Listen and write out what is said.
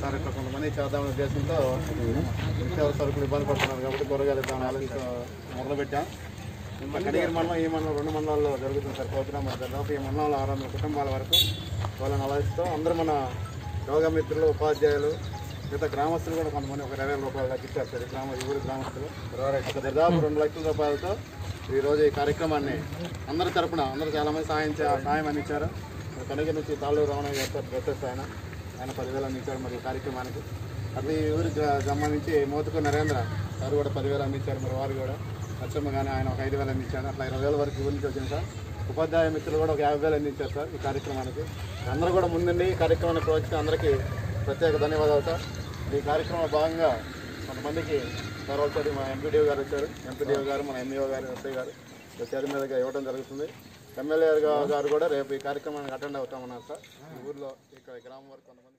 Sir ఇట్లా కొంతమంది చేద్దాం ఉద్దేశంతో నిత్యావసర సరుకులు ఇబ్బంది పడుతున్నారు కాబట్టి కూరగాయలు ఇద్దాం ఆలోచించి మొదలుపెట్టాం. కడిగిరి మండలం ఈ మండలం రెండు మండలాల్లో జరుగుతుంది సార్ ప్రోగ్రామ్ దాదాపు ఈ మండలంలో ఆరు వందల కుటుంబాల వరకు వాళ్ళని ఆలోచిస్తూ అందరూ మన యోగా మిత్రులు ఉపాధ్యాయులు మిగతా గ్రామస్తులు కూడా కొంతమంది ఒక ఇరవై రూపాయలు తగ్గించారు సార్. ఈ గ్రామ ఈ ఊరి గ్రామస్తులు. ఒక దాదాపు రెండు లక్షల రూపాయలతో ఈరోజు ఈ కార్యక్రమాన్ని అందరి తరపున అందరూ చాలామంది సాయం చే- సాయం అందించారు. కడిగిరి నుంచి తాళ్ళూరు రమణ గారు ప్రొఫెసర్ ఆయన. ఆయన పదివేలు అందించాడు మరి ఈ కార్యక్రమానికి. అట్లా ఈ ఊరికి సంబంధించి మోతుకు నరేంద్ర గారు కూడా పదివేలు అందించారు మరి వారు కూడా. లక్ష్మ కానీ ఆయన ఒక ఐదు వేలు అందించారు. అట్లా ఇరవై వేల వరకు ఊరి వచ్చింది సార్. ఉపాధ్యాయ మిత్రులు కూడా ఒక యాభై వేలు అందించారు సార్ ఈ కార్యక్రమానికి. అందరూ కూడా ముందుండి ఈ కార్యక్రమాన్ని ప్రోత్సహించిన అందరికీ ప్రత్యేక ధన్యవాదాలు సార్. ఈ కార్యక్రమంలో భాగంగా కొంతమందికి తర్వాత మా ఎంపీడీఓ గారు వచ్చారు. ఎంపీడీఓ గారు మన ఎంఈఓ గారు ఎస్ఐ గారు చేతి మీదగా ఇవ్వడం జరుగుతుంది. ఎమ్మెల్యే గారు కూడా రేపు ఈ కార్యక్రమానికి అటెండ్ అవుతామన్నారు సార్. ఊర్లో ఇక్కడ గ్రామం వరకు కొంతమంది